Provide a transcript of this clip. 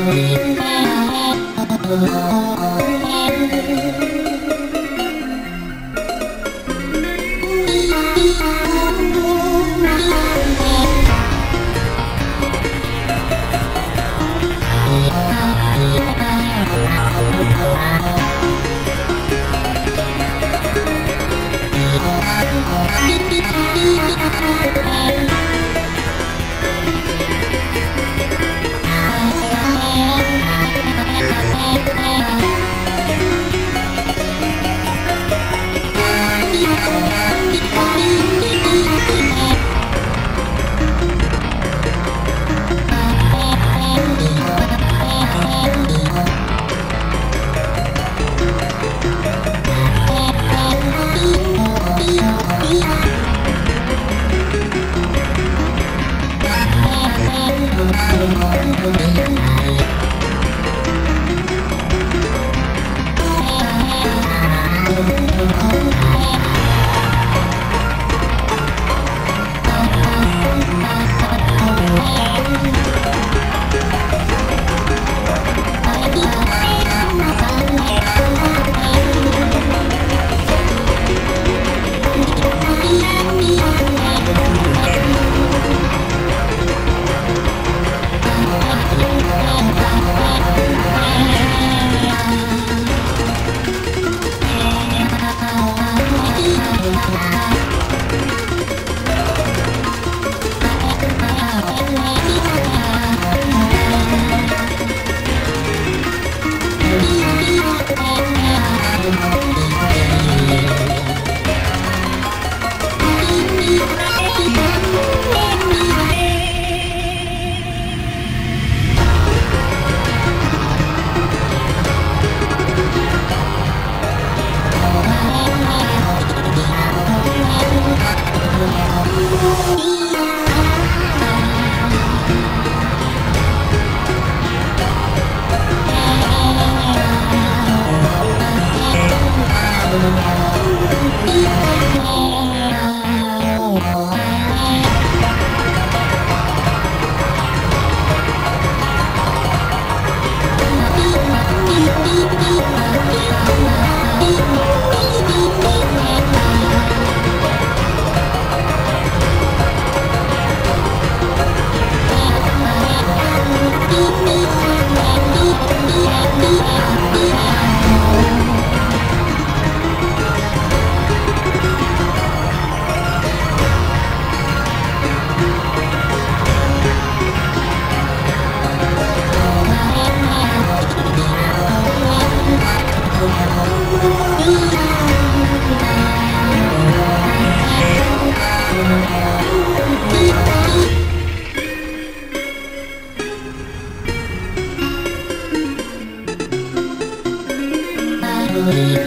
Bye. Oh, Oh, Oh,